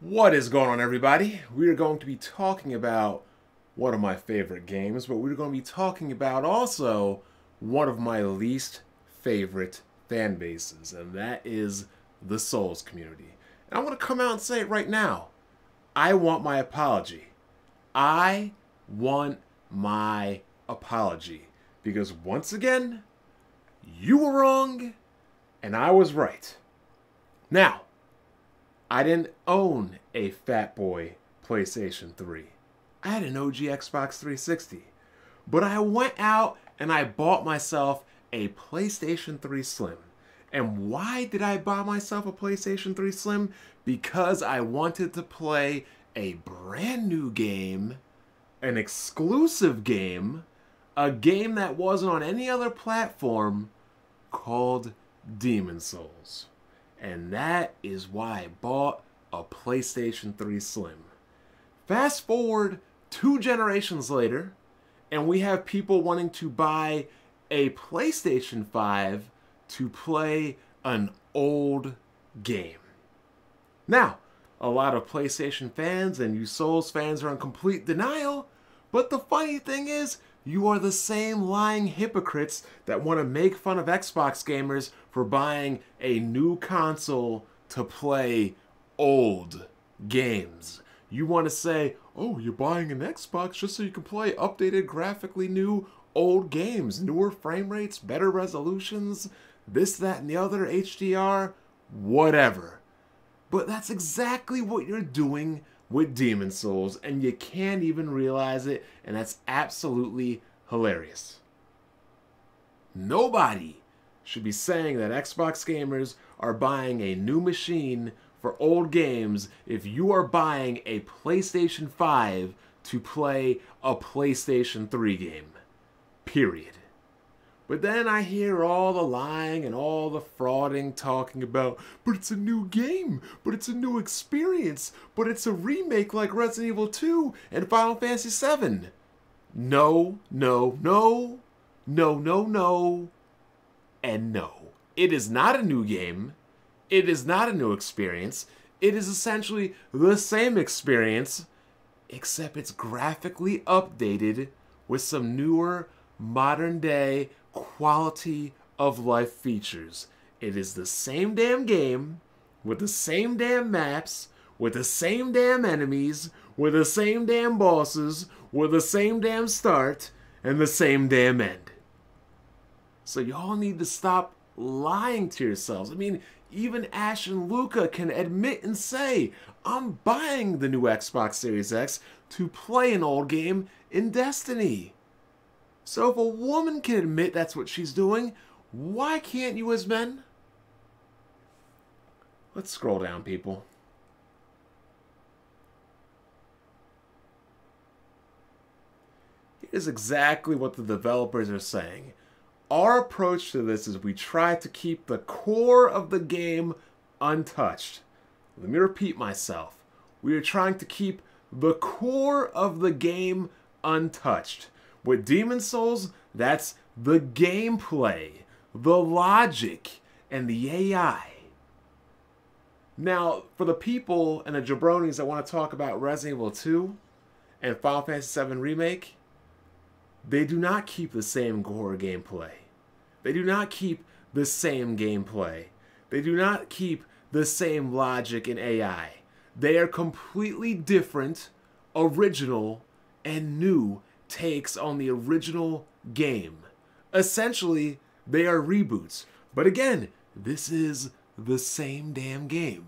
What is going on, everybody? We are going to be talking about one of my favorite games, but we're going to be talking about also one of my least favorite fan bases, and that is the Souls community. And I want to come out and say it right now. I want my apology. I want my apology. Because once again, you were wrong, and I was right. Now, I didn't own a Fat Boy PlayStation 3. I had an OG Xbox 360. But I went out and I bought myself a PlayStation 3 Slim. And why did I buy myself a PlayStation 3 Slim? Because I wanted to play a brand new game, an exclusive game, a game that wasn't on any other platform called Demon Souls. And that is why I bought a PlayStation 3 Slim. Fast forward two generations later, and we have people wanting to buy a PlayStation 5 to play an old game. Now, a lot of PlayStation fans and you Souls fans are in complete denial, but the funny thing is, you are the same lying hypocrites that want to make fun of Xbox gamers for buying a new console to play old games. You want to say, oh, you're buying an Xbox just so you can play updated, graphically new, old games, newer frame rates, better resolutions, this, that, and the other, HDR, whatever. But that's exactly what you're doing with Demon Souls, and you can't even realize it, and that's absolutely hilarious. Nobody should be saying that Xbox gamers are buying a new machine for old games if you are buying a PlayStation 5 to play a PlayStation 3 game. Period. But then I hear all the lying and all the frauding talking about, but it's a new game, but it's a new experience, but it's a remake like Resident Evil 2 and Final Fantasy 7. No, no, no, no, no, no, and no. It is not a new game. It is not a new experience. It is essentially the same experience, except it's graphically updated with some newer, modern day quality of life features. It is the same damn game with the same damn maps, with the same damn enemies, with the same damn bosses, with the same damn start, and the same damn end. So y'all need to stop lying to yourselves. I mean, even Ash and Luca can admit and say, I'm buying the new Xbox Series X to play an old game in Destiny. So if a woman can admit that's what she's doing, why can't you as men? Let's scroll down, people. Here's exactly what the developers are saying. Our approach to this is we try to keep the core of the game untouched. Let me repeat myself. We are trying to keep the core of the game untouched. With Demon Souls, that's the gameplay, the logic, and the AI. Now, for the people and the jabronis that want to talk about Resident Evil 2 and Final Fantasy VII Remake, they do not keep the same gore gameplay. They do not keep the same gameplay. They do not keep the same logic and AI. They are completely different, original, and new takes on the original game. Essentially, they are reboots. But again, this is the same damn game.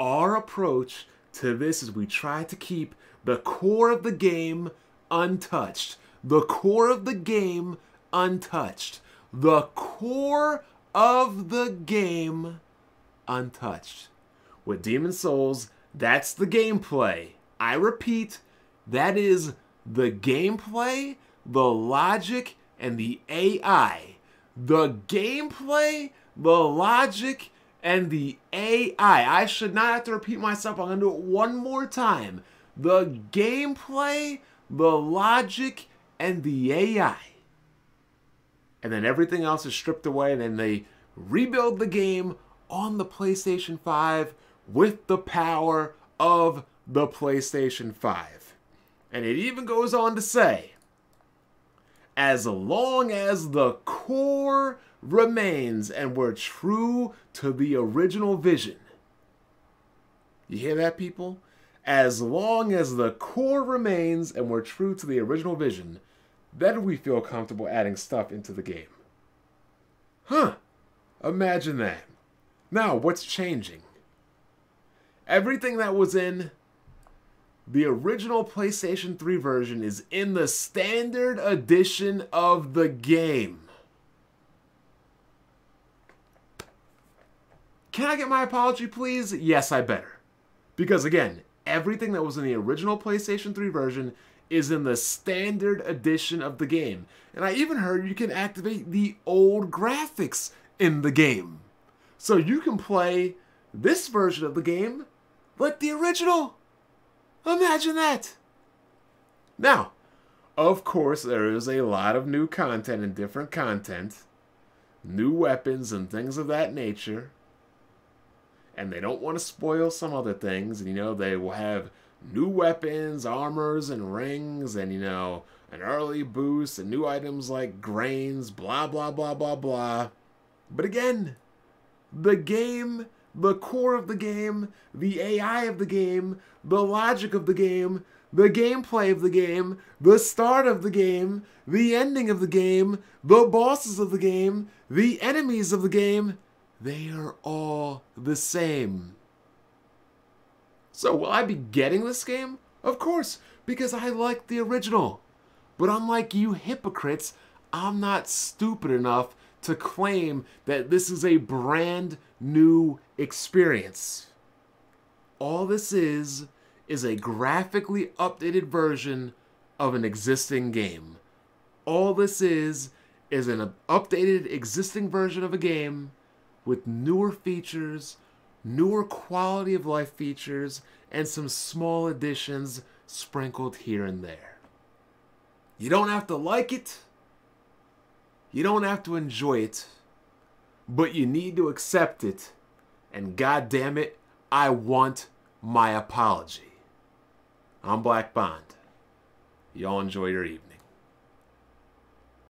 Our approach to this is we try to keep the core of the game untouched. The core of the game untouched. The core of the game untouched. With Demon Souls, that's the gameplay. I repeat, that is the gameplay, the logic, and the AI. The gameplay, the logic, and the AI. I should not have to repeat myself. I'm going to do it one more time. The gameplay, the logic, and the AI. And then everything else is stripped away, and then they rebuild the game on the PlayStation 5 with the power of the PlayStation 5. And it even goes on to say, as long as the core remains and we're true to the original vision. You hear that, people? As long as the core remains and we're true to the original vision, then we feel comfortable adding stuff into the game. Huh. Imagine that. Now, what's changing? Everything that was in the original PlayStation 3 version is in the standard edition of the game. Can I get my apology, please? Yes, I better. Because again, everything that was in the original PlayStation 3 version is in the standard edition of the game. And I even heard you can activate the old graphics in the game. So you can play this version of the game like the original. Imagine that. Now, of course, there is a lot of new content and different content, new weapons and things of that nature. And they don't want to spoil some other things. And, you know, they will have new weapons, armors, and rings, and, you know, an early boost, and new items like grains, blah, blah, blah, blah, blah. But again, the game the core of the game, the AI of the game, the logic of the game, the gameplay of the game, the start of the game, the ending of the game, the bosses of the game, the enemies of the game, they are all the same. So will I be getting this game? Of course, because I like the original. But unlike you hypocrites, I'm not stupid enough to claim that this is a brand new experience. All this is, is a graphically updated version of an existing game. All this is, is an updated existing version of a game with newer features, newer quality of life features, and some small additions sprinkled here and there. You don't have to like it. You don't have to enjoy it but you need to accept it. And god damn it, I want my apology. I'm Black Bond. Y'all enjoy your evening.